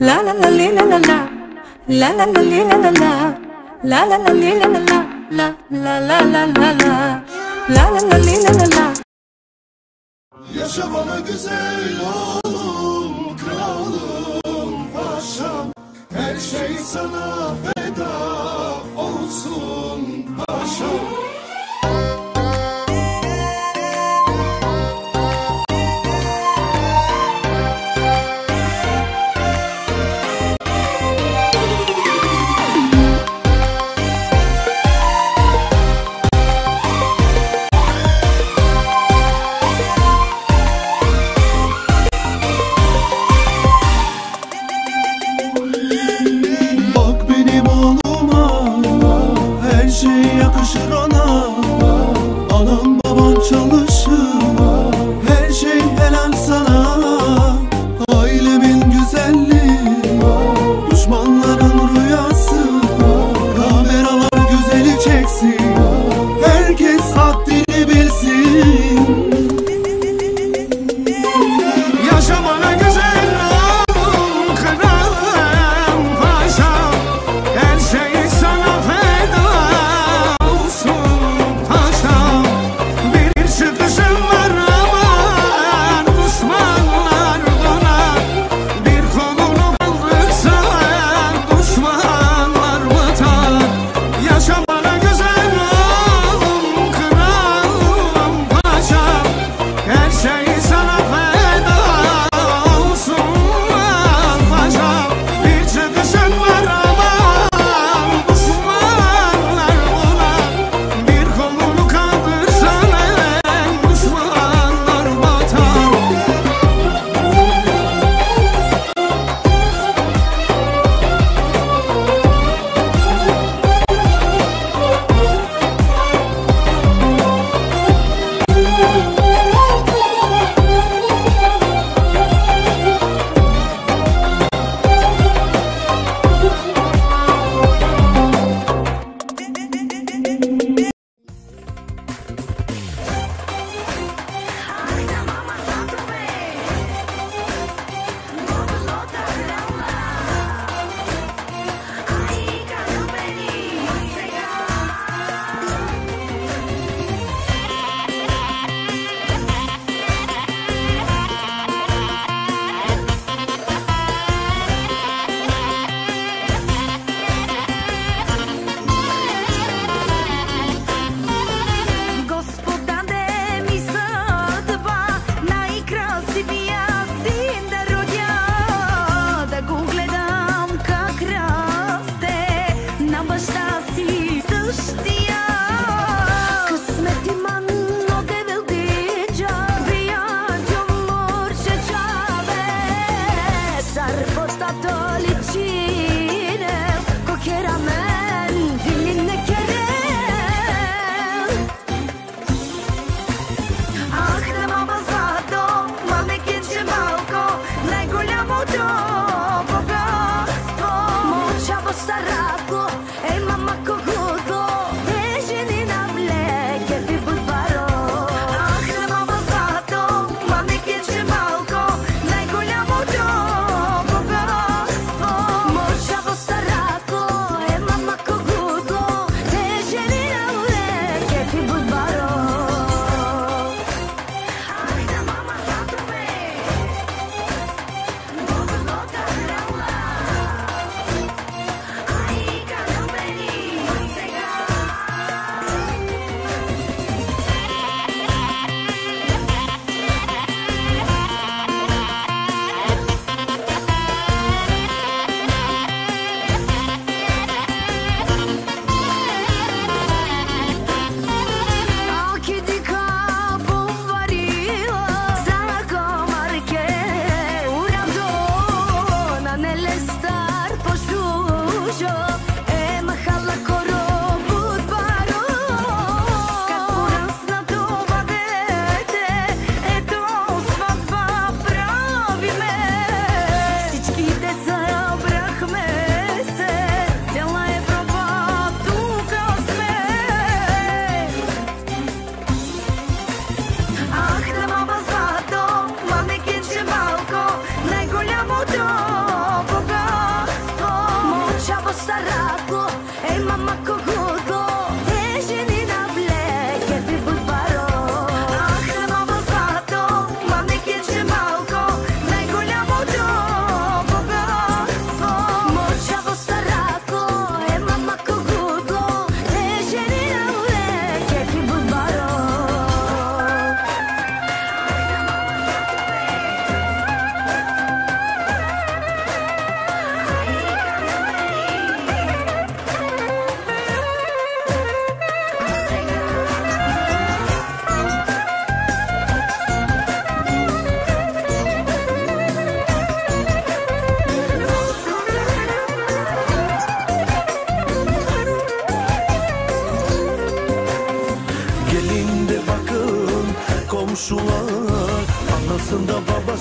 La la la li la la la. La la la li la la la. La la la la la la. La la la la la la. La la la la la la. Güzel oğlum Kralım paşam. Her şey sana feda olsun paşam.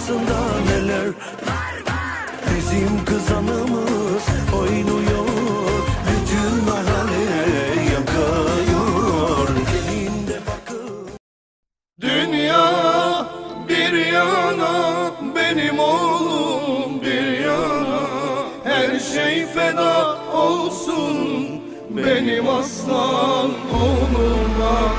Babasında neler? Bizim kızanımız oynuyor Bütün mahalle yakıyor Gelin de bakın. Dünya bir yana benim oğlum bir yana. Her şey feda olsun benim aslan oğluma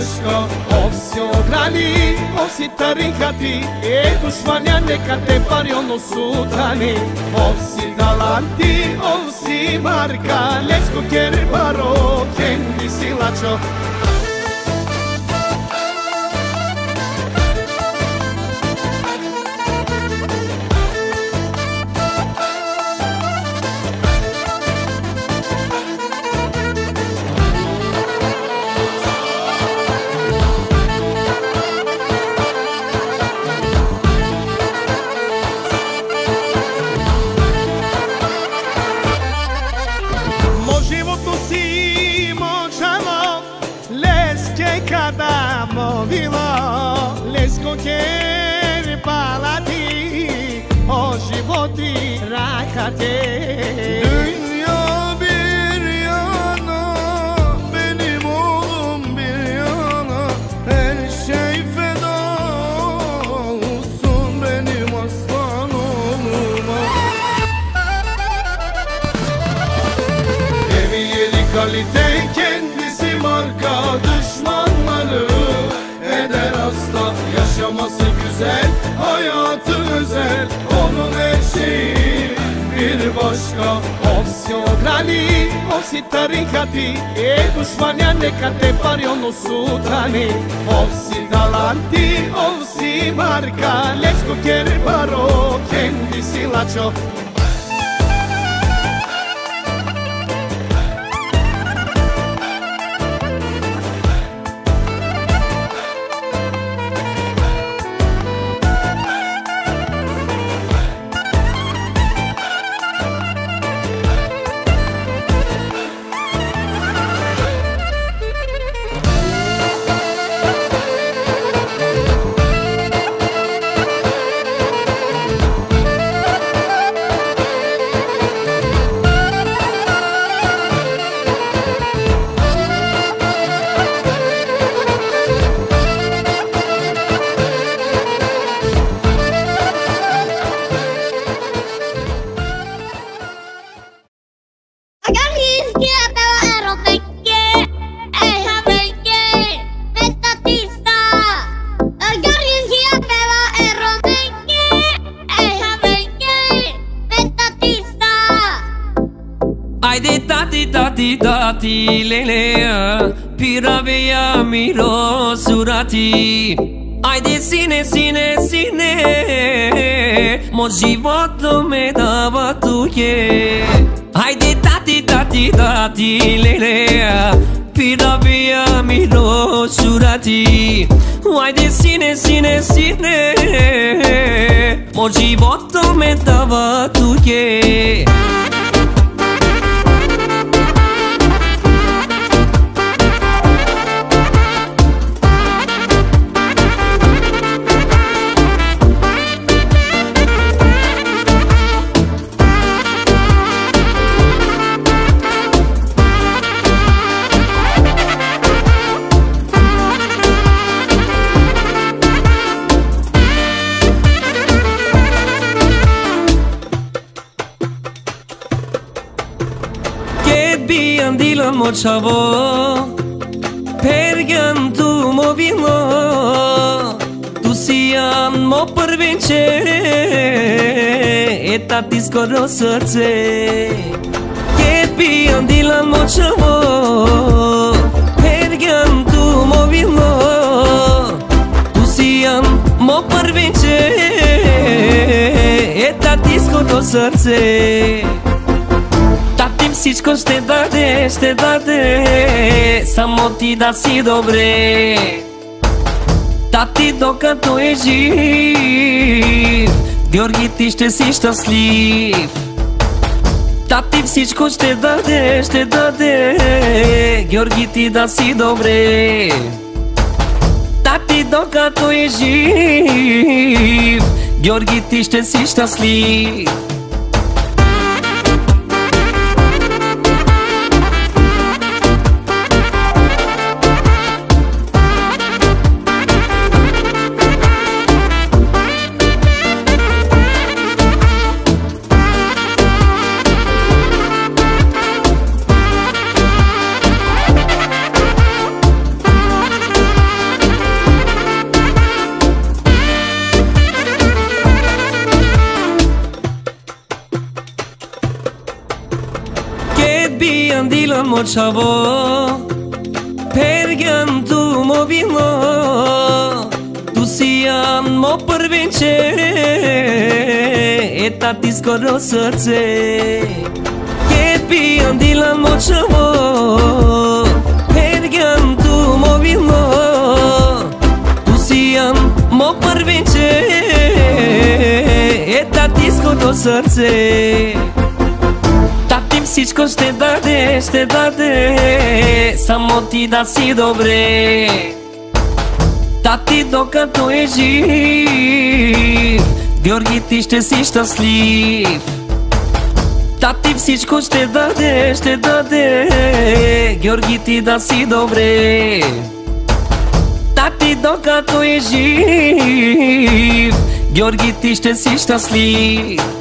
bir başka Opsiyon rally, opsi tarikati E düşmanya neka te pari ono sutani Opsi galanti, opsi marka Lesko kere baro, kendisi কাছে dani si tarikati E dušmanja neka te pari ono sutani Ovsi dalanti Ovsi marka Lesko kjer baro Kendi silačo surati lelea Piravea miro surati Ajde sine, sine, sine Moj život me dava tuje Ajde tati, tati, tati lelea Piravea miro surati Ajde sine, sine, sine Moj život me dava tuje Moj život me dava tuje E tati skoro srce Ke pijan dilan mochavo Pergan tu mo vino Tu sian mo prvince E tati skoro srce Tatim всичко ще даде, ще даде Само ти да си добре Тати докато е жив Георги ти ще си щастлив. Тати всичко ще даде, ще даде. Георги ти да си добре. Тати докато е жив Георги ти ще си щастлив çavo Pergen tu movino Tu sian mo per vincere E tatis coro sărțe Che pian di la mo çavo Pergen tu movino Tu sian mo per vincere E tatis coro sărțe всичко ще даде, ще даде Само ти да си добре. Тати докато е жив Георги ти ще си щастлив. Тати всичко ще даде, ще даде Георги ти да си добре. Тати докато е жив Георги ти ще си щастлив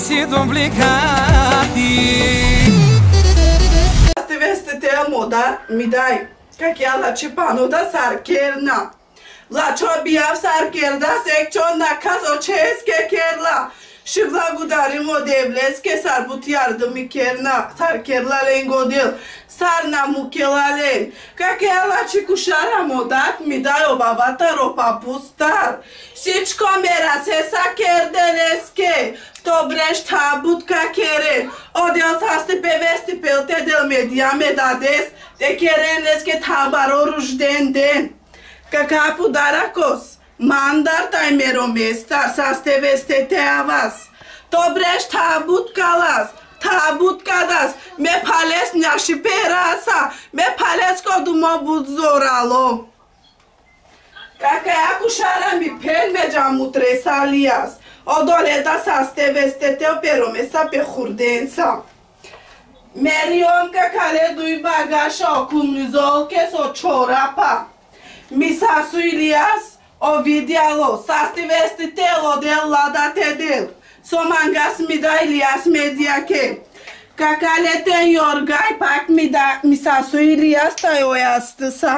sido obligati. Estiveste temo da mi dai kak yalla çipano da sarkerna. La çobiyav sarkerda sekçon nakaz o çez kekerla. Şıvla gudarim o devles kesar but yardımı kerna. Sarkerla rengo dil. сарнаму келалем. Как ялачику шарамодат мидаё баватаро папустар. Сичко мерасеса керделеске то бреш табут какерен одиос асти певести пелте дел медиаме дадес те керенеске табаро ружденден какапу даракос? Ман дар таймеро местар састевесте теавас. То бреш табут калас. თაბუტკადას მეფალეს ნაში ფერასა მეფალეს კოდუმა ბუძორალო კაკა აკუშარამი ფელმეჯა მუტრესალიას ოდოლედა სასტევესტეთე პერომესა პეხურდენსა მერიონკა ქალე დუი ბაგაშო კუმნიზოლკეს ოჩორაპა მისასუილიას ოვიდიალო სასტევესტეთე ლოდელ ლადა თედელ სომანგას მიდა ილიას მედიაკე კაკალეთე იორგაი პაკ მიდა მისასო ილიას და ოიასტსა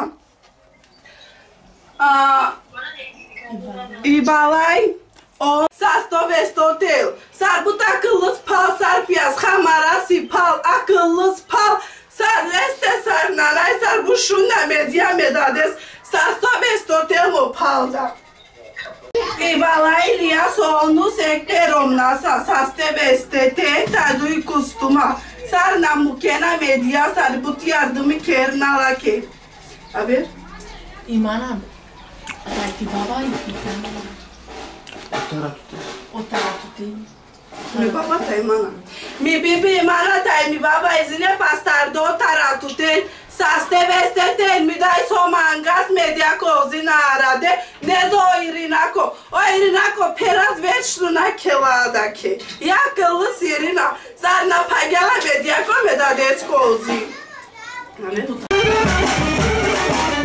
ა იბალაი ო სასტოვესტოტელ სარბუთ აკыллыс пал сарпияс хамараси пал აკыллыс пал სარლესტე სარნალაი სარბუშუნა მედია მედადეს სასტოვესტოტელ მოფალდა Ibalailia sonus ekte romnasa saste bestete tadui kustuma sar namukena medya sarbuti yardımı kerna lake. Abi? İman abi. Rati baba O taratuti. Mi baba ta imana. Mi bibi imana ta mi baba izine pastardo taratutel saste bestete mi dai somangas medya kozina arade ne do irinako. O irinako peraz veçluna keladaki. Ya kıllı sirina. Zarna pagela media ko medades kozi. каја ги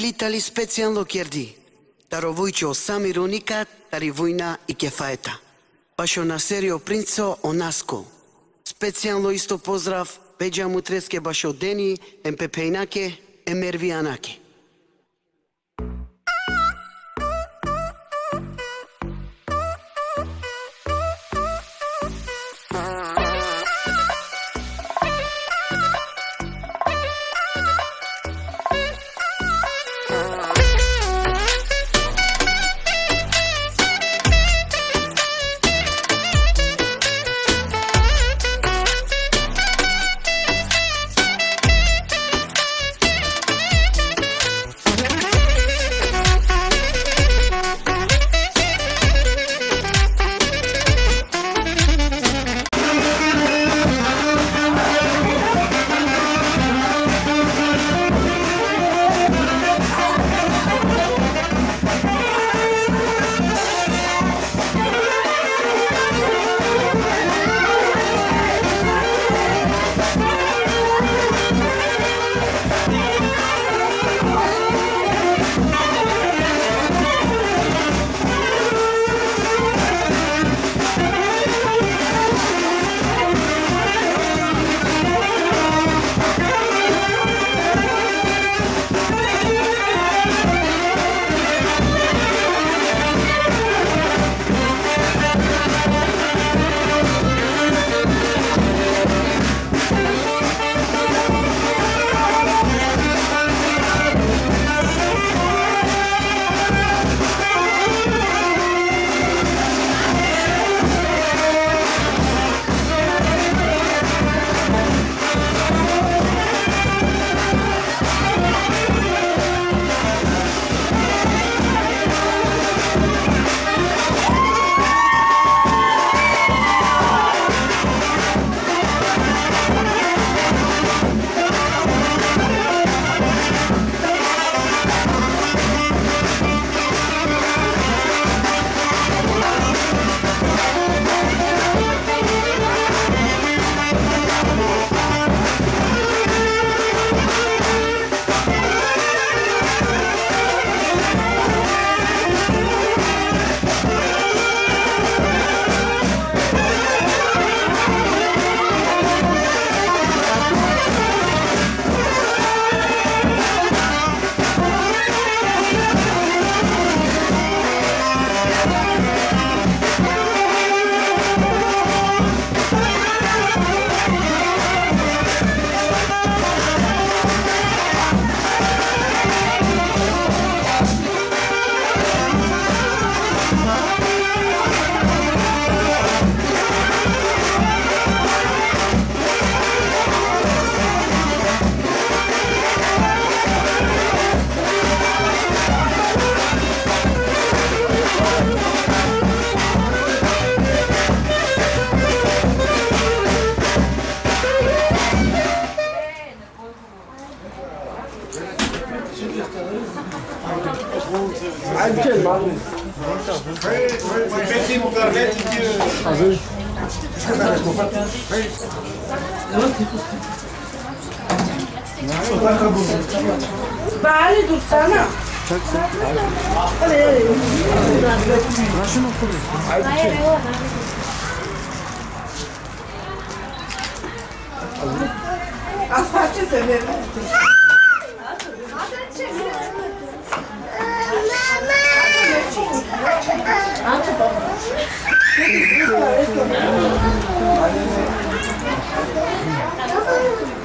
литали специјално керди. Таровојчо сам ироника, тари војна и кефаета. Пашо на серио принцо онаско. Специјално исто поздрав Беджа Мутреске башо Дени, Емпепејнаке, Емервијанаке.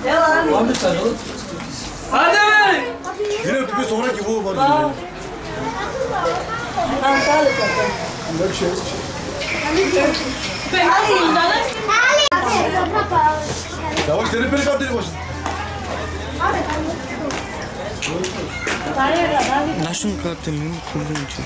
Devam. Hadi be! Yine bir sonraki bu var. Tamam. Tamam, tamam. Yok şey, yok şey. Yavaş seni beni kaptırdı başın. Abi, ben de. Ben şunu kaptırmıyorum, kurdum için.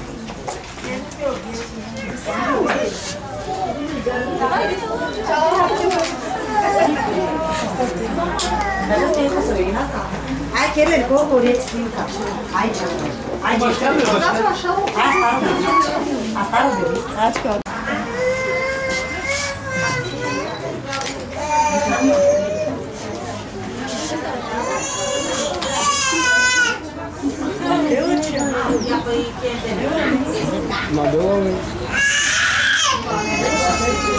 ai Kerem, go go rex din kapsın. ai ai Ay canım. Zaten aşağı oldu. Astar oldu. Astar oldu. Aç kaldı. Mandou, hein?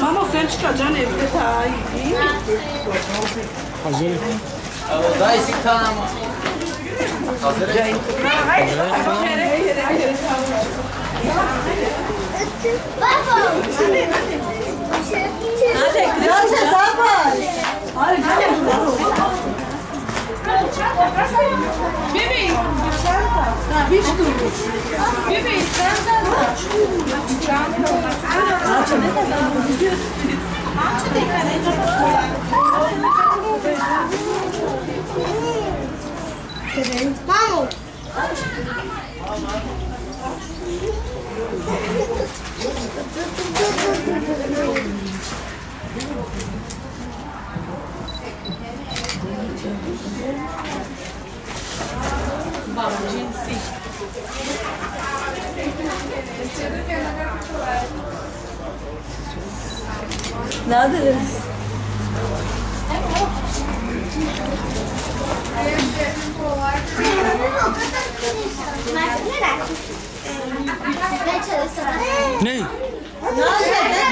Mama Fentica Jane tá aí. Hazır. Da eksik tanım. Hazır. Hayır. Hayır. Hayır. Hayır. Baba. Hadi hadi. Hadi. Hadi. Hadi. Hadi. Hadi. Hadi. Hadi. Hadi. Bibi. Bibi sen. Vamos. Nada disso. Não, não, não.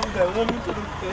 근데 어머니 들을 때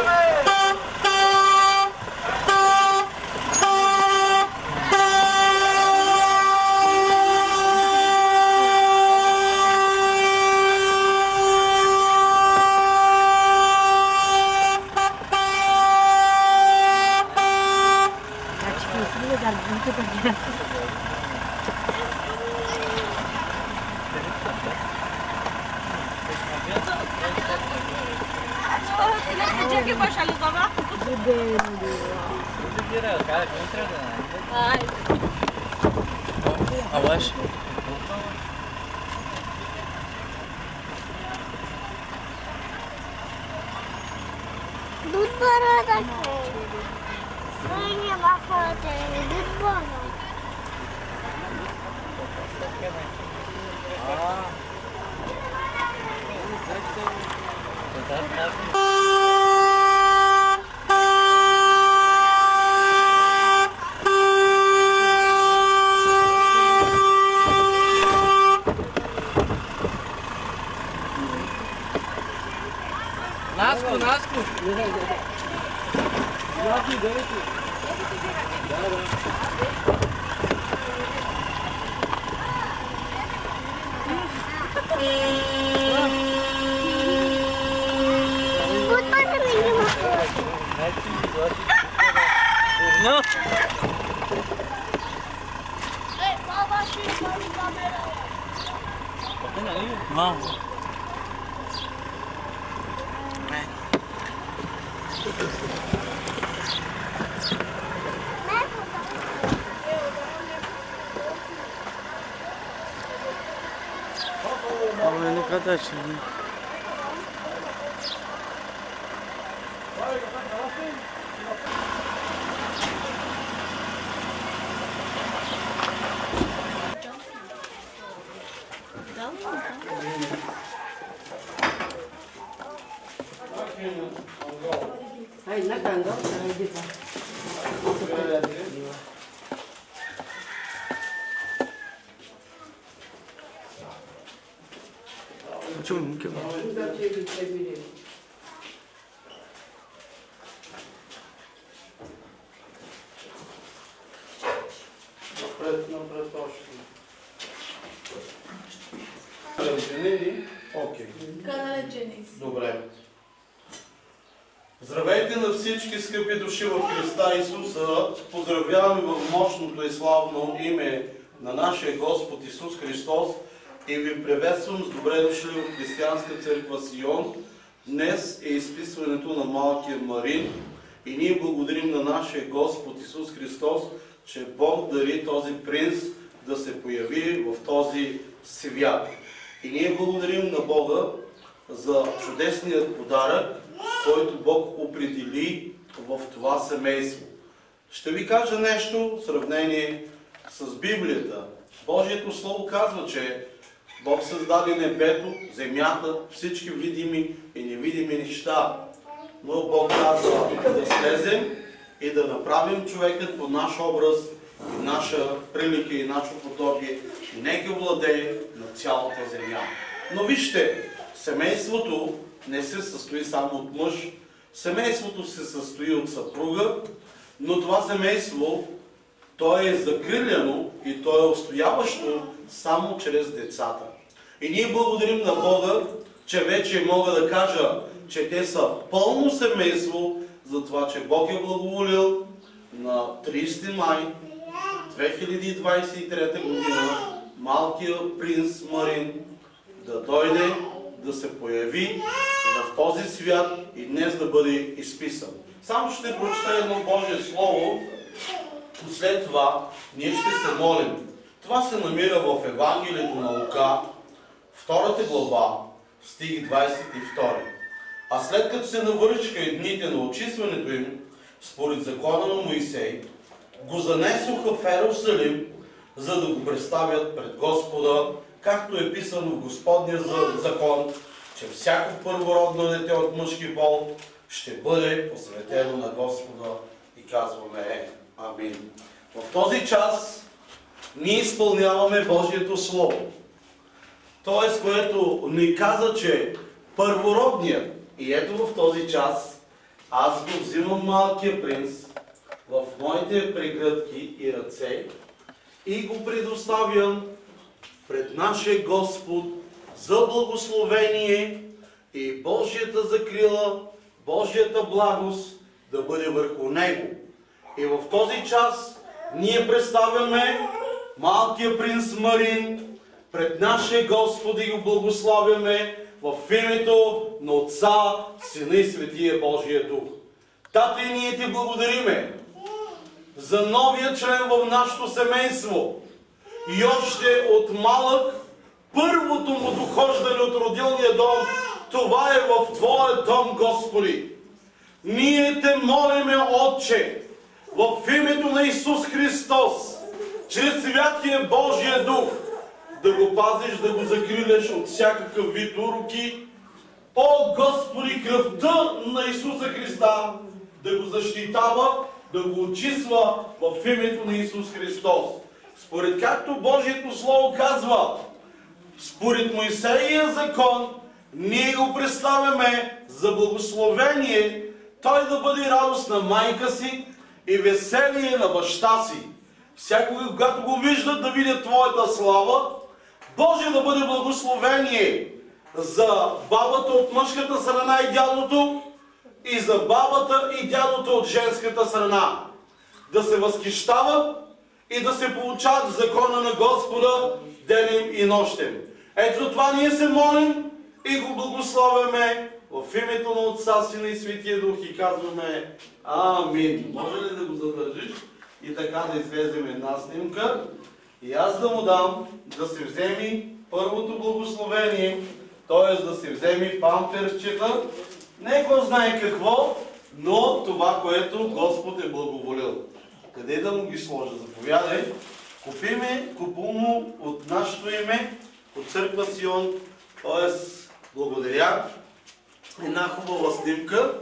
前の形に。はい、中が。Напред, напред още. Разженени? Окей. Добре. Здравейте на всички скъпи души в Христа Исуса. Поздравяваме в мощното и славно име на нашия Господ Исус Христос и ви приветствам с добре дошли в Християнска църква Сион. Днес е изписването на малкия Марин и ние благодарим на нашия Господ Исус Христос, че Бог дари този принц да се появи в този свят. И ние благодарим на Бога за чудесният подарък, който Бог определи в това семейство. Ще ви кажа нещо в сравнение с Библията. Божието Слово казва, че Бог създаде небето, земята, всички видими и невидими неща. Но Бог казва да слезем и да направим човекът по наш образ и наша прилика и наше подобие нека владее на цялата земя. Но вижте, семейството не се състои само от мъж, семейството се състои от съпруга, но това семейство то е закрилено и то е устояващо само чрез децата. И ние благодарим на Бога, че вече мога да кажа, че те са пълно семейство, за това, че Бог е благоволил на 30 май 2023 година малкият принц Марин да дойде, да се появи в този свят и днес да бъде изписан. Само ще прочета едно Божие Слово, след това ние ще се молим. Това се намира в Евангелието на Лука, втората глава, стих 22. А след като се навършиха и дните на очистването им, според закона на Моисей, го занесоха в Ерусалим, за да го представят пред Господа, както е писано в Господния за- закон, че всяко първородно дете от мъжки пол ще бъде посветено на Господа и казваме Амин. В този час ние изпълняваме Божието Слово. Тоест, което ни каза, че първородният, и ето в този час, аз го взимам малкия принц в моите прегръдки и ръце и го предоставям пред нашия Господ за благословение и Божията закрила, Божията благост да бъде върху него. И в този час ние представяме малкия принц Марин пред нашия Господ и го благославяме в името на Отца, Сина и Светия Божия Дух. Тата и ние ти благодариме за новия член в нашето семейство. И още от малък, първото му дохождане от родилния дом, това е в Твоя дом, Господи. Ние те молиме, Отче, в името на Исус Христос, чрез Святия Божия Дух, да го пазиш, да го закриляш от всякакъв вид уроки. О, Господи, кръвта на Исуса Христа да го защитава, да го очисва в името на Исус Христос. Според както Божието Слово казва, според Моисеия закон, ние го представяме за благословение, той да бъде радост на майка си и веселие на баща си. Всякога, когато го виждат да видят Твоята слава, Боже да бъде благословение за бабата от мъжката страна и дядото и за бабата и дядото от женската страна. Да се възхищават и да се получават в закона на Господа денем и нощем. Ето това ние се молим и го благославяме в името на Отца, Сина и Светия Дух и казваме Амин. Може ли да го задържиш и така да излезем една снимка? И аз да му дам да се вземи първото благословение, т.е. да се вземи памперчета, не го знае какво, но това, което Господ е благоволил. Къде да му ги сложа? Заповядай. Купиме, купумо от нашето име, от църква Сион, т.е. благодаря. Една хубава снимка.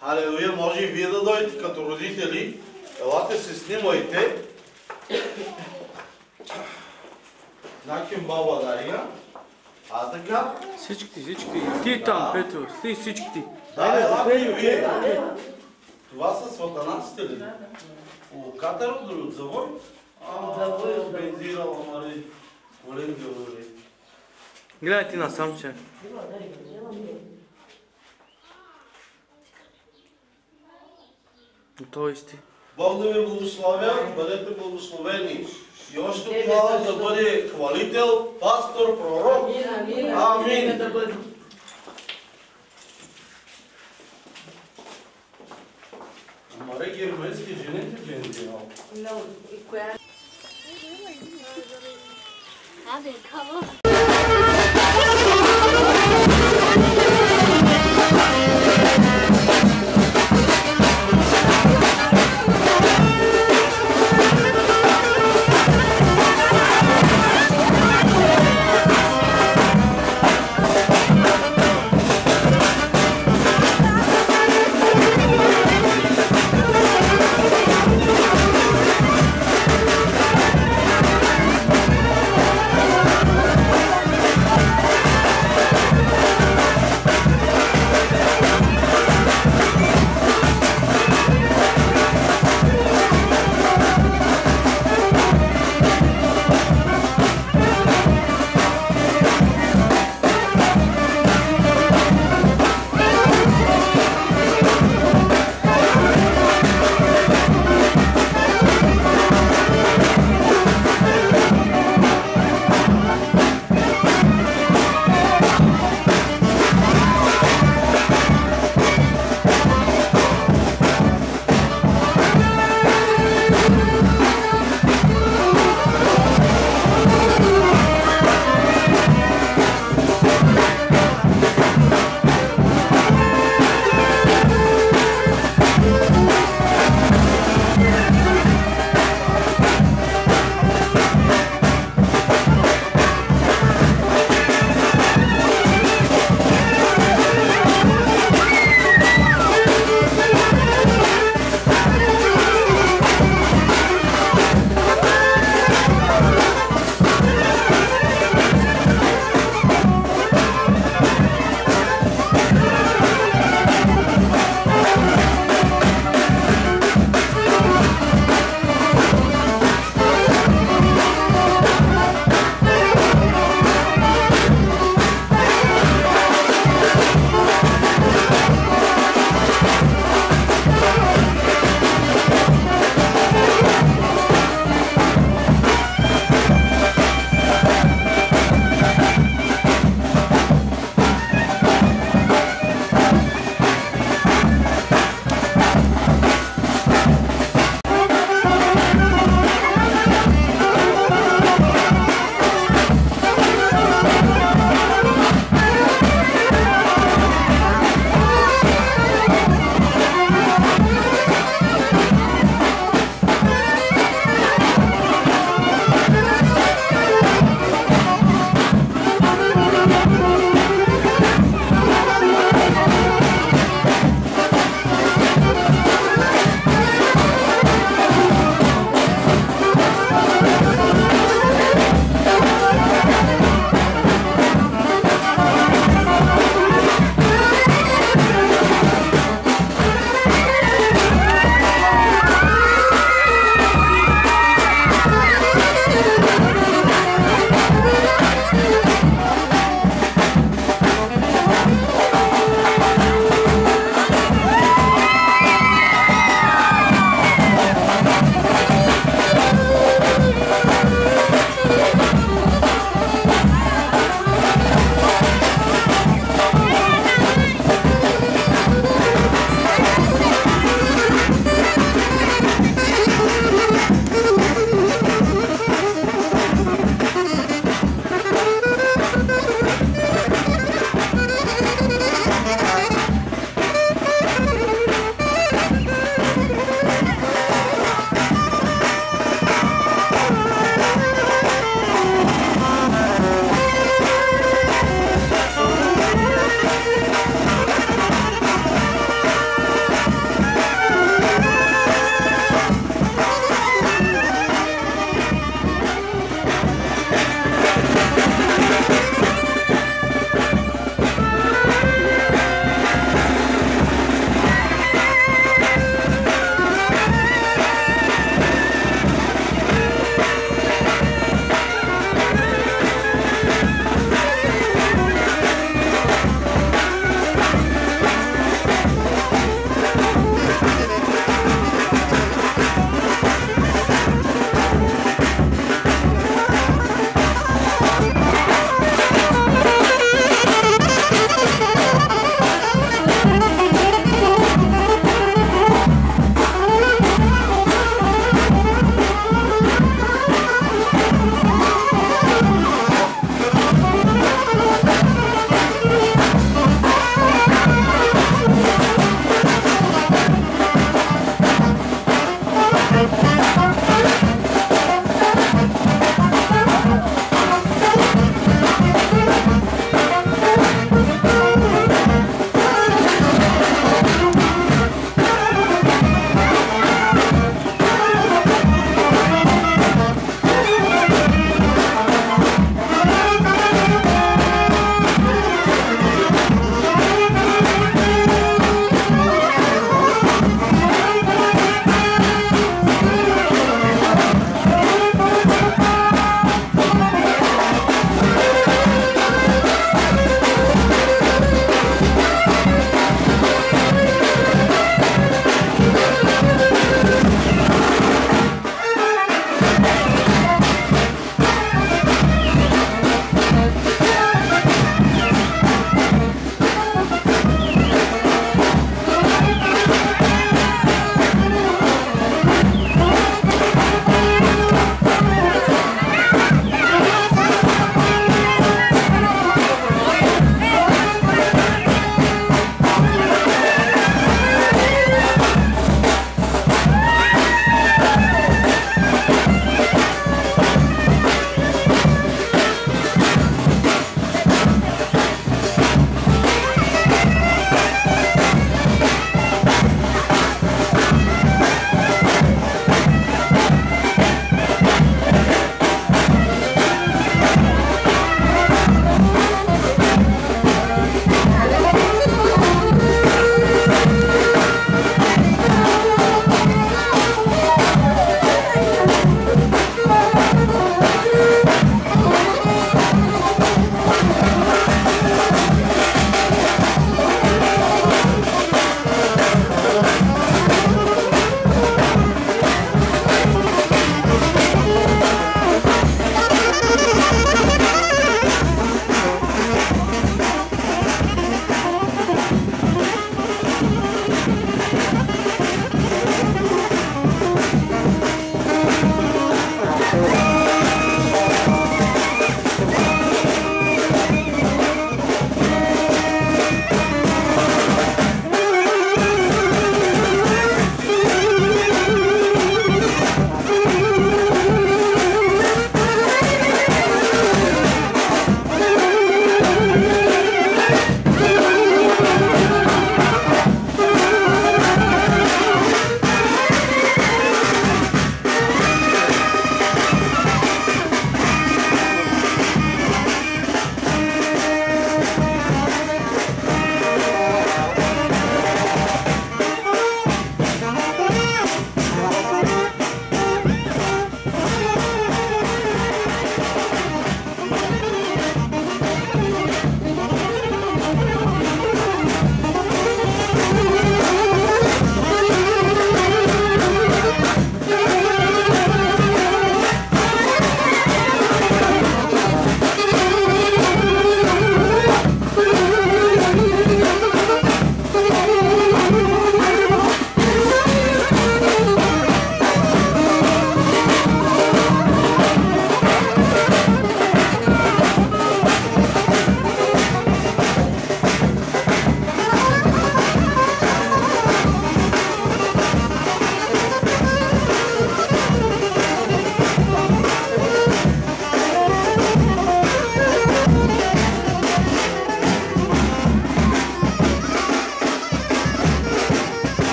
Халелуя, може и вие да дойдете като родители. Елате се снимайте. Наким баба Дария. А така? Всичките, всичките. Ти там, Петро, ти всичките. Да, елате и вие. Това са сватанаците ли? О, катър от завой? А, бензира, омари. Олен говори. Гледай ти насам, че. Той сте. Бог да ви благославя, бъдете благословени. И още това да бъде хвалител, пастор, пророк. Амин. Маре германски жените бензинал. Абе, кого? Thank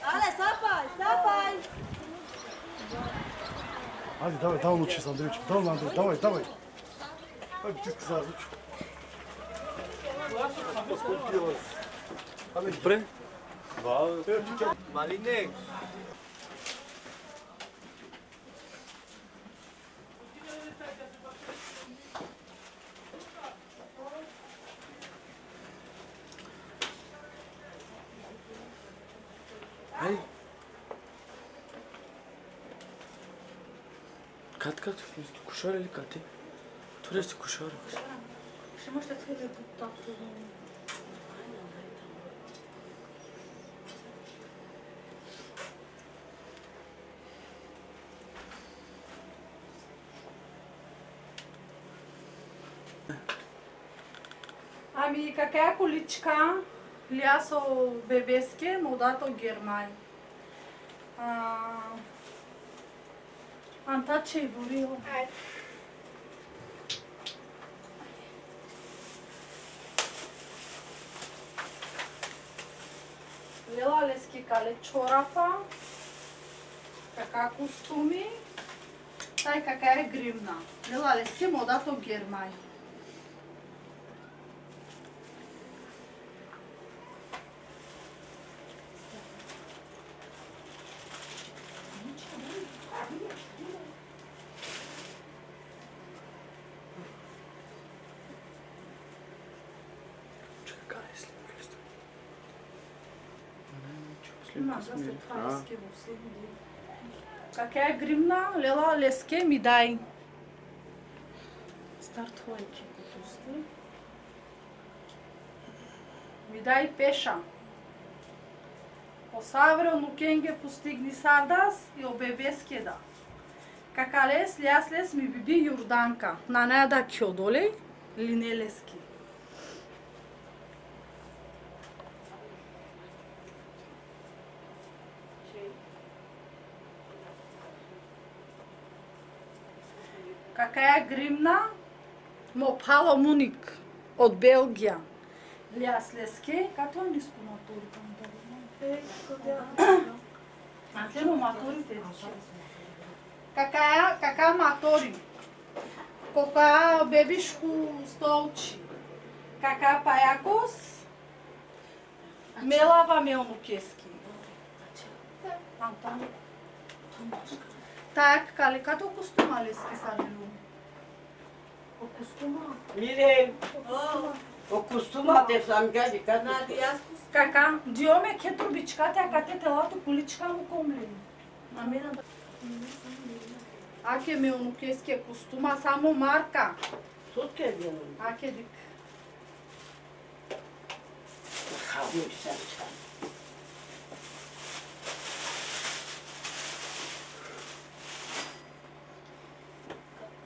ale sapaj, sapaj. Hadi давай, давай лучше сандвичек. Давай, Андрей, давай, давай. Ой, чуть кызарыч. Добре. Малине. Кат кат, кушар или кати? Туре си кушар. Ще може да твърде по Ами, какая количка лясо бебеске, модато гермай. А, Антаче и борило. Лела лески кале чорапа, кака костуми, тај кака е гримна. Лела лески модато гермај. Има да се това лески во следни. Кака е гримна, лела леске ми дај. Старт хојки пусти. Ми дај пеша. Осавре лукенге постигни сардас и обебеске да. Кака лес, ляс лес ми биби Јорданка. На неја да кјодоле, лине лески. Кака е гримна? Мо пало Муник од Белгија. Ляс леске, като е ниско матури там дали? Антено матури те Кака е, кака матори? Кока бебишку столчи? Кака пајакос? Мелава мелнукески. Антоно. Так, кале като костума лески сарелу? Mire, o costuma de samga de cada Кака, диоме ке трубичката, а кате телато количка му комле. Намена да... Аке ме онукеске костума, само марка. Сутке е било. Аке дик. Хавно си.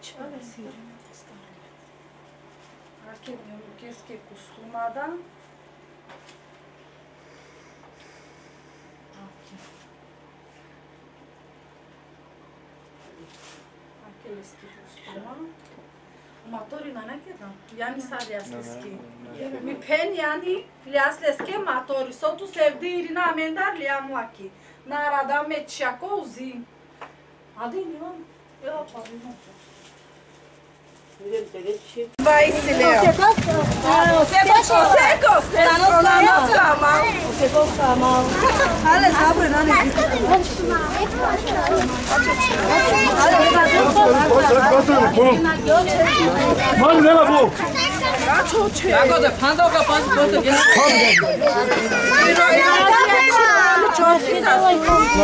Онукеске костума да. Аке que kemirurkezke kusturmadan aqueles que costumam. Matorin anakeda. É yani salyasleski. Mi pen yani filyasleski matori. Sotu sevdiği na amendar liyamuaki. Naradan metşako uzi. Hadi ne var? Yok abi ne Vai, Sileu. Você gostou? Você gostou? Tá no Tá no samba. samba. Você gostou, mal. Ale, sabe, não, né? Mano, leva, pô. 나거든 판도가 판도 것도 Não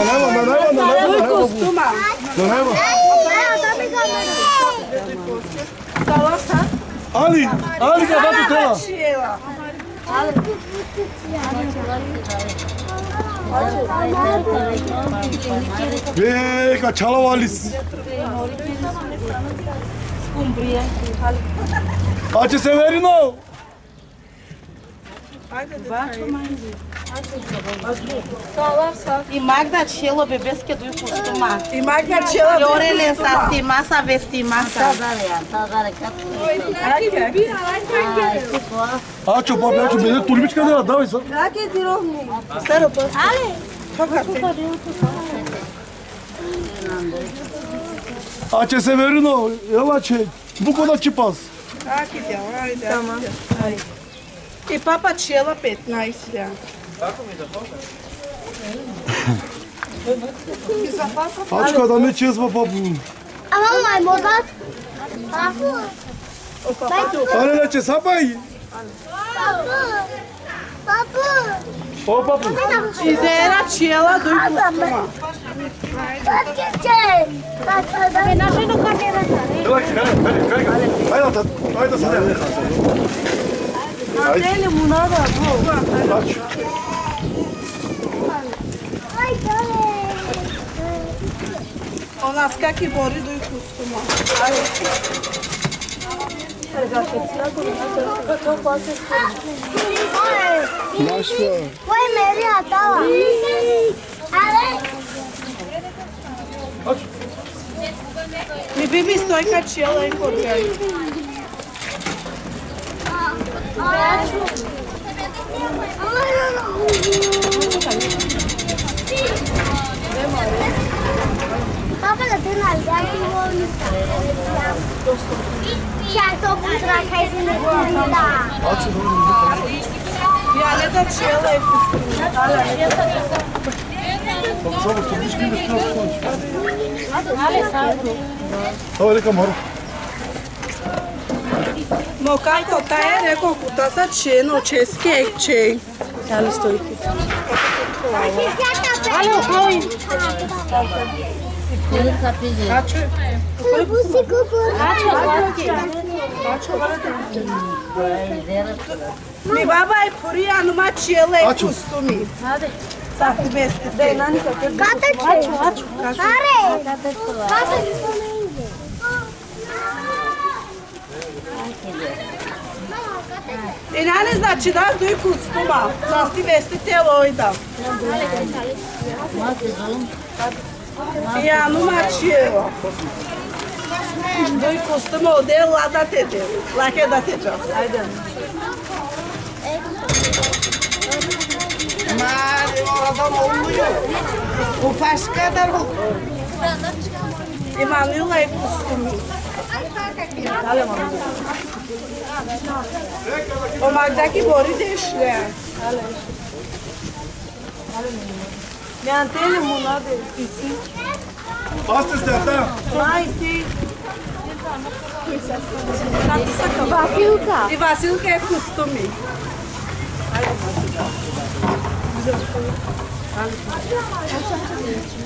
leva, não leva, não leva, não leva, დავასა ალი ალი გადაბიტა ვეკა ჩალავალის სკუმბრია ხალი. აჩე სევერინო! Bate mãe. E Magda Cielo, bebês que tu costuma. E Magda Cielo, E orele sa stima, sa vestima, sa. Aç o baba, aç o beni. Tulbi çıkardı adam. Kake dirok mu? Sarı pas. Ale. Aç ese verin o. Yavaş. Bu kadar çıpaz. Kake diyor. Tamam. Hayır. E papa ćela 15, ja. Tako mi da hoda. Ačka, da mi će zbo papo. A mama, ajmo odat. Papu. Ale da će papo. Papu. Papu. O, papu. Izera ćela do ikustuma. Vai, vai, vai, vai, vai našeno vai Ajde, vai ajde. Ajde, ajde, ajde. Ajde, ajde, ajde. Anneyle bunlar da bu. Aç. Ona skaki bori do costumo. Nossa. Oi, Maria, tá lá. Mi bibi stoi kad će ovaj korbjaj. Violeta cielo e Poprzednio, to bliźnimy w tą skończ. Alessandro. To Eryka Morów. Chela i kostuma. Samo turbički ne skoči. Evo, reka mora. Mo kako ta je rekao kuta sa čeno česke če. Ali stojki. Alo, oj. Kače? Kupusi, kupusi. Mi baba je purija numa čela i kostumi. Sa ti vesti Dinare znači do i kustuma, zasti vesti telo ojdam. Ja E a Do i kustuma odel, la da TTV, lá que é da te čas, ajde. Mari, o mı oluyor? Ufaş kadar oluyor. E Manila é para os comigo. Olha, mamil. O magdaki bori deixa, né? Olha. Olha, menino. Me antele mulado e sim. Basta esse detalhe? Vai, sim. Tá vasilka. Tá. E vasilka é costume. Olha, vasilka. Olha, vasilka.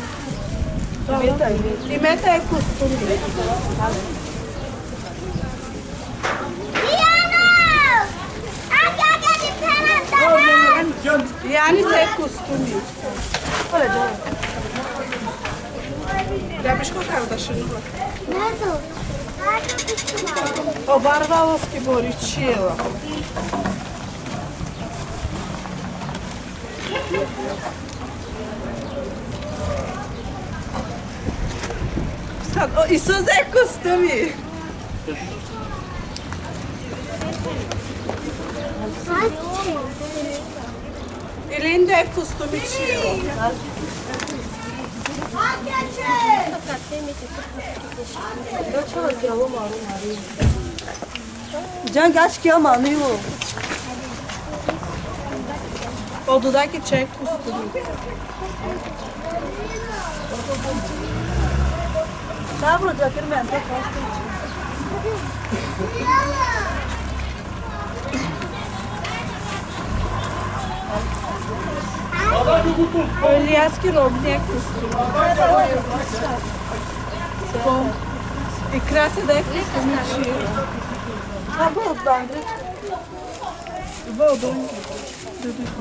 Pimenta é costume. Yani é costume. Olha, Já me escutaram da chuva. Neto. O Barbalovski Boričila. tan... O, I są z ekostami. Elinde ekostami çiğ. Can kaç ki ama ne o? Odadaki çek üstünü. Daha vuracak Ermen. Bak bastı için. Öyle asker ol, bir dakika. E, İkrası da eklesin. Şey ha bu odlandı. Bu odlandı.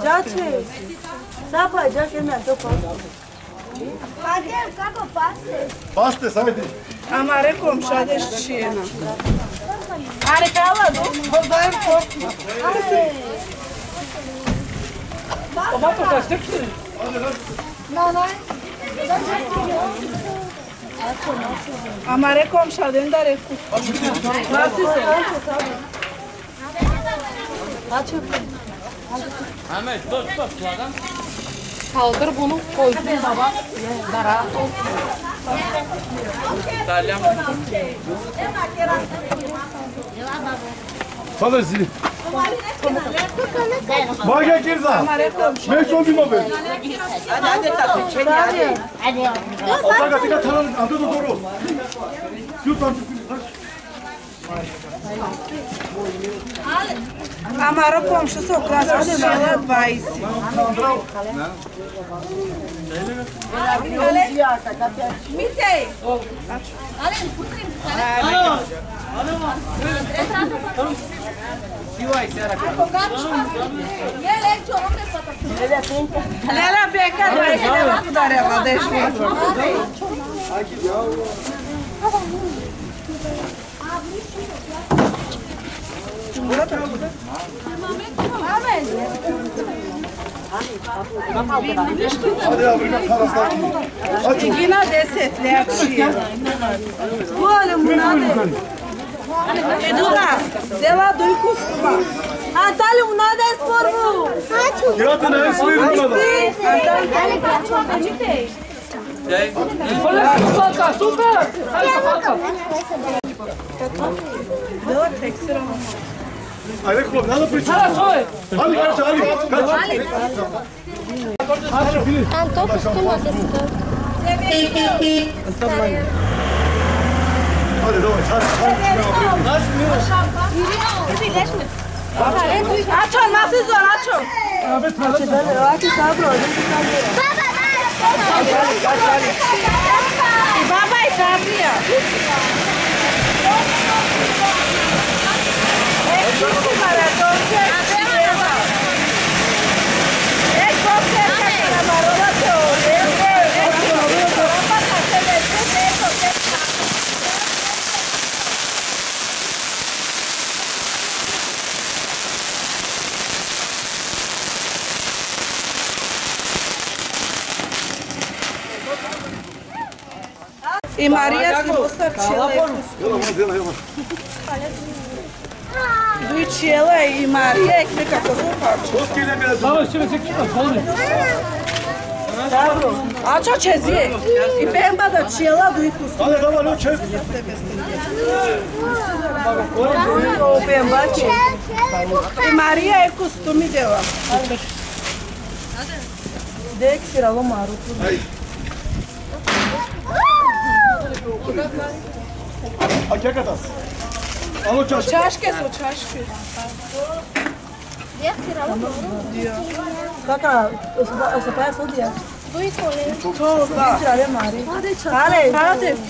Caçı. Sabah caçı hemen çok olsun. Paste, să vede. Am are cum 65. Are cală, nu? Vă dăm tot. O bată ca stepte. Nu, nu. Am are cum și adem da, dare cu. Lasă-se. Amen, tot, tot, la? Saldır bunu koydum baba. Dara. İtalyan. Fala zili. Vaga Kirza. Meşhur bir mobil. Hadi hadi çek hadi. Hadi. Otağa tika tanın adı doğru. Yut lan. Amaro komşusu okulası Şela 20. Mitey. Alın, putin. Alın. Alın. Lela beca dois, ela dareva, deixa eu ver. Yine de setler çiğ. Bu alım buna de. Edular, dela duykus kuba. Antalya buna da espor bu. Yaratın espor buna da. Antalya kaçma kaçıte. Olha, salta, super! Salta, salta! Dört, tek sıra mı? priča. Hara čovjek. Ali kaç Ali. Kaç. Hadi Filip. Tanto costuma descă. Hadi давай. Hadi. Aço, nasıl zor aço. Ahmet hadi. Aqui tá, brother. Baba sabia. I Maria Para entonces, es E Maria de Duitela e Maria que fica com Dobro. A čo će zije? I pemba da čela do iku su. Ale Olha, luče. Ovo pemba će. I Marija je é kostumi djeva. Dek si ralo maru. maroto. А как это? А ну чашки. Чашки, со чашки. Кака, сопая судья. Çok da. Ale,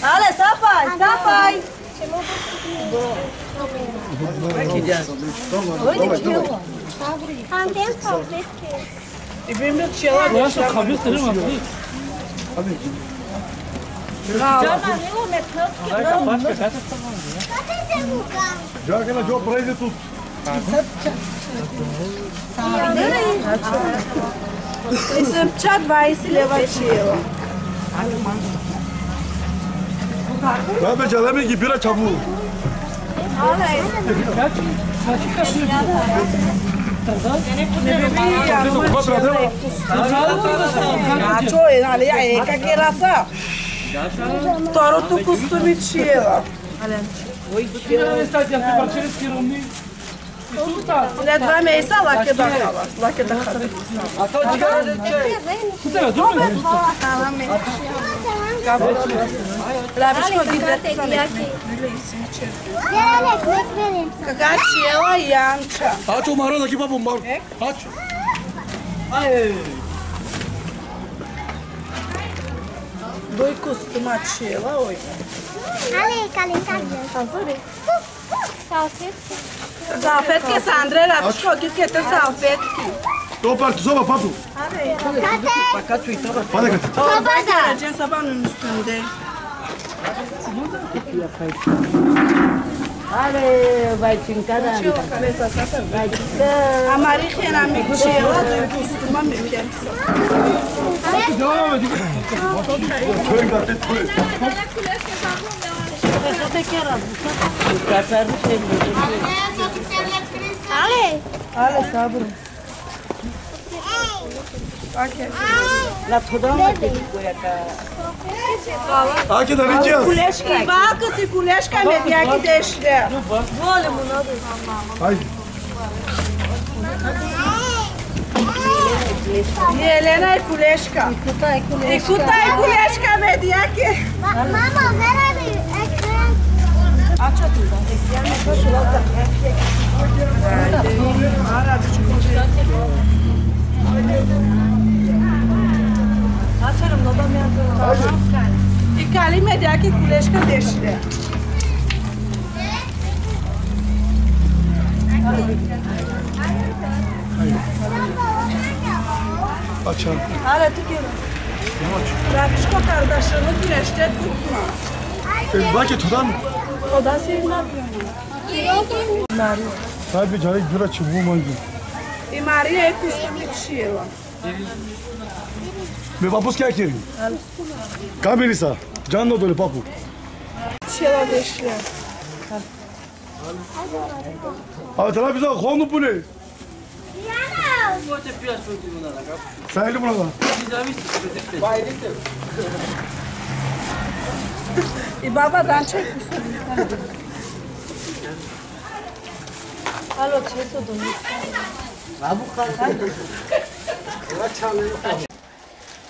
ale, sapaj, sapaj. İbrahim Bey çiyalar. Burası kabir sırrı mı? Abi. nenhum metrô que não. Não, não. Joga ela de obreza e tudo. Isso te advai se levantila. Vai, Beja, leva aqui, vira, Chabu. Olha aí. Tá bom? Tá bom? Tá bom? Второто кусто ми чиева. Не два месеца лаке дохала, лаке дохала. А то чека да че? Куда ја думе? Хала ме. Лабишко видете са леки. Кака чела јанча. Ачо мара да ги бабу мар. Ачо. Аје. 2 costumatiela oi Ale, calentada. Hazır. Salfet. Salfet ke Sandra rapşko ki que te salfet ki. Topar tuzoba papu. Hadi. Fakat tuita bak. Bana kat. Soba da. Cen sabanın üstünde. Bu da kapıya kaydı. Are, vai te encarando. Vai te. A Maria me tirou do curso, uma Olha, Ale, ale sabır. Aqui da Lídia. Culesca e vaca, se culesca, ele é que deixa. Olha, mulher. Ai. Елена е колешка. И кута е колешка. И кута е колешка, медијаке. Мама, вере ми е крен. А че ти да? Ја не пошла. Ара, да takie kuleczka też idę. Açalım. Hala tükelim. Rakışko kardeşlerini güneşte ee, tutma. E, bak et odan. Odan senin ne yapıyorsun? Mario. Tabii canım güra çubuğu mangi. E Mario hep üstümde çiğe var. Me va a buscar aquí. Camerisa. Can da dolu papu. Şeyler değişiyor. Abi tala bize konu bu ne? Sayılı buna da. E babadan çekmişsin. Alo çek odunu. Abi bu kadar. Bırak çalmayı kaldı.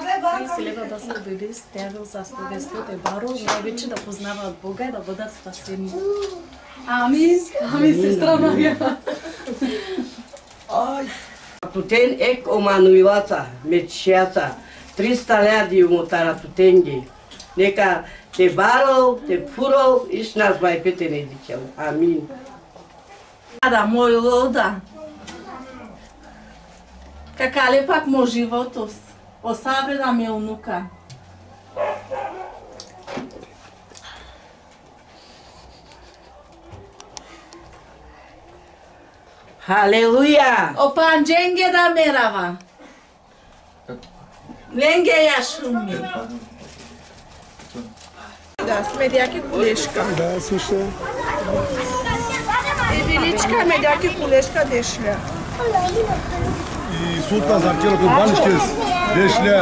30 лева да се доди с тявил за студентството и е баро, най-вече да познават Бога и да бъдат спасени. Амин, амин, сестра ами. Мария. Тутен ек омануилата, мечията, 300 ляди умотара тутенги. Нека те барал, те пурал и с нас байпете не дичал. Амин. Да, мой лода. Кака ли пак му животост? o sabre da minha nuca. Aleluia! O panjenge da merava. Lenge yashumi. Das medyaki kuleşka. Das işte. Eviliçka medyaki kuleşka deşle. Sultan Zakçelo Kubaniškis, Dešlje.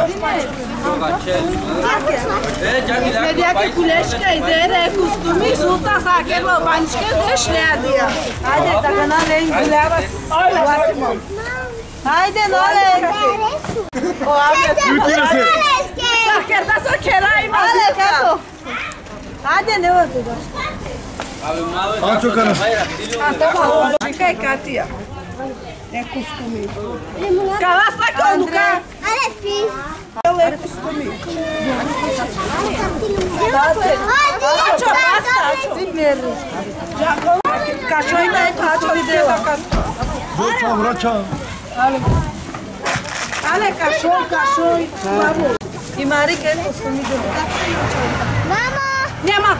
Medjake Kuleška i Dere Kustumi, Sultan Zakčelo Kubaniškis, Dešlje. Ajde, tako nam ne izgledava glasimo. Ajde, nole. Jutira se. Zakar da so kerajima. Ale, kako? Ajde, ne odi došli. Anço kanım. Anço kanım. Anço kanım. É costume. Calaça lá que eu não quero. Eu é costume. Cachorro ainda é cacho de dentro da casa. Vou brocha. Ale, cachorro, cachorro. Vamos. E Mari quer costume de Mama. Nema.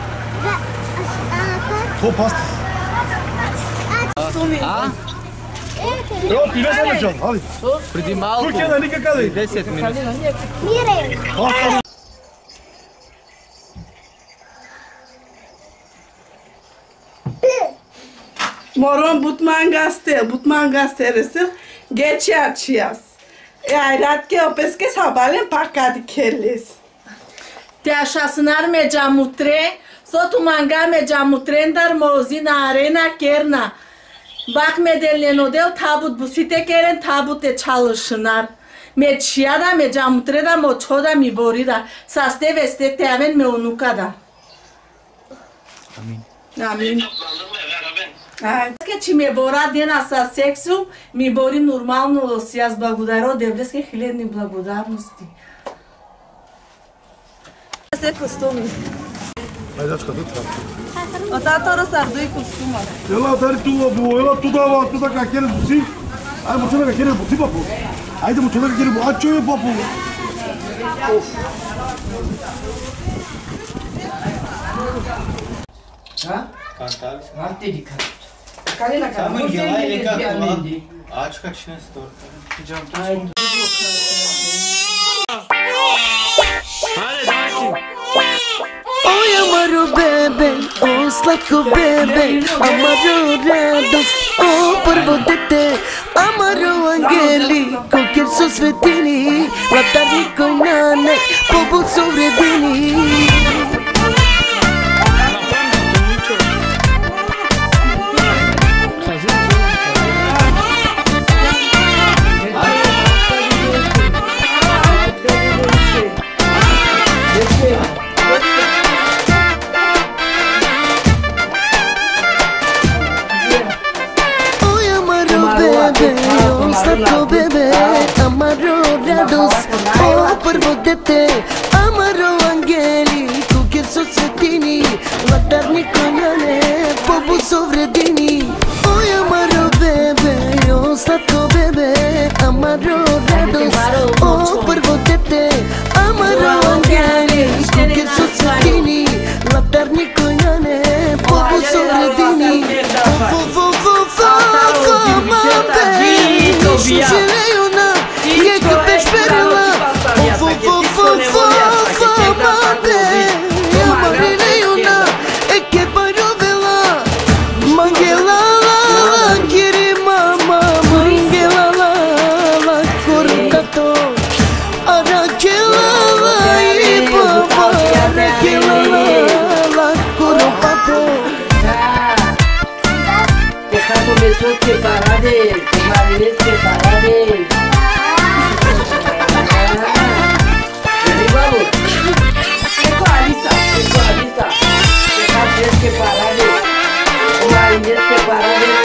Pô, costume Ah? Evo, 50 međom, ali. Pridi malo. Kuće na nikakav. 10 minuta. Mire. Moron butman gaste, butman gaste resil. Geç açıyas. Ayrat ke opeske sabalen pakad kelis. Te aşasınar meca mutre, sotu manga meca mutrendar mozina arena kerna. бак меделленодел табут бусите керен табуте чалышынар медшияда меджамутреда мочода миборида састе весте теавен меонукада амин. Амин. Ке чӣ меборад ден аса сексу мибори нормално лоси аз благодаро девлес ке хледни благодарности костюми Найдёшь, тут tu treba. O tatoro sardui costuma. Ela dari tu abu, ela tu dava, tu da kakere busi. Ai mu chona kakere busi papu. Ai mu chona kakere bu acho ye papu. Ha? Кантали. Мати ди кат. Кали на кат. Само гела или Може како? да менди. Ачка член сторка. Пиджам Ајде. Ајде, дајте. Oj, amaro bebe, o slatko bebe Amaro radost, o prvo dete Amaro angeli, kokjer su svetini Latarni koji nane, santo bebé, amarorados, oh pervodete, amaro angelico, che so setini, la tarni conane, popo sovredini, oh amaro bebé, oh santo bebé, amarorados, oh pervodete, amaro angelico, che so setini, la tarni conane, popo. Via. Și ce e una, e câte speră, fum, fum, fum, fum de parabéns. Ele falou. Equaliza, equaliza. Pecadinhas que aí, Marinhas que parabéns.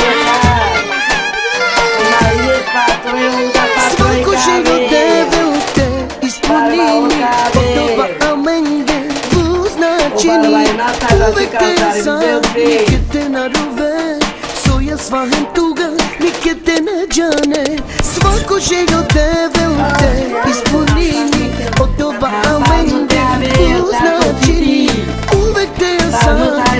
aí patrões da patrões. Só que o cheiro deve ter disponível. Todo amém. Tini, tu vai cansar, que te na ruve, soy es vahentu nađane Svako želj od tebe u te ispunini Od doba amende uznačini Uvek te ja sam,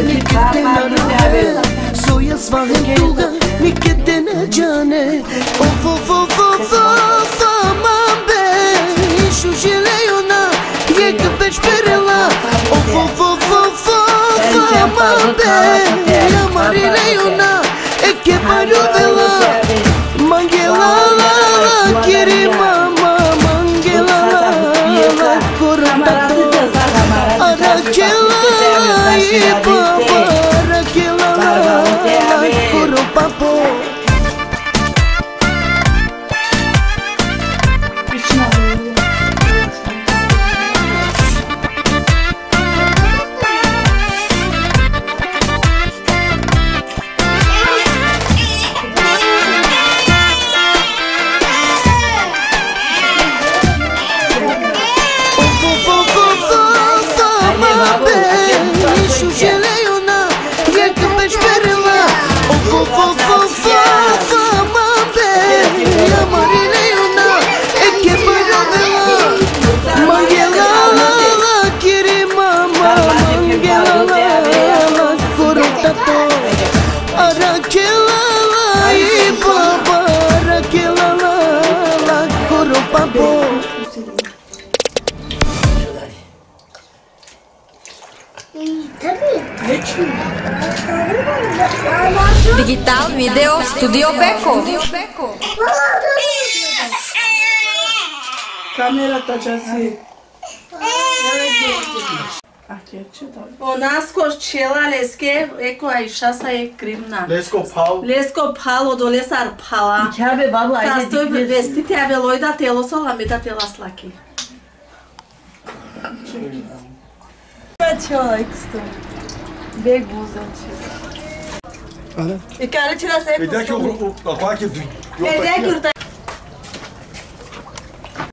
nike te narave Soja svahem tuga, nike te nađane Ovo, ovo, ovo, ovo, mambe. Išu žele ona, jega već perela. Ovo, ovo, ovo, ovo, mambe. Ja na ona, eke paru чела леске еко айша са е кримна. Леско пал. Леско пал одоле сар пала. Тябе бабла айде Састой дикне. вести тябе лойда тело со ламеда тела слаки. Чела ексто. Бег бузанчи. Аре. И кара чила се Видя ки пусту. ако ако е Е, дек юрта.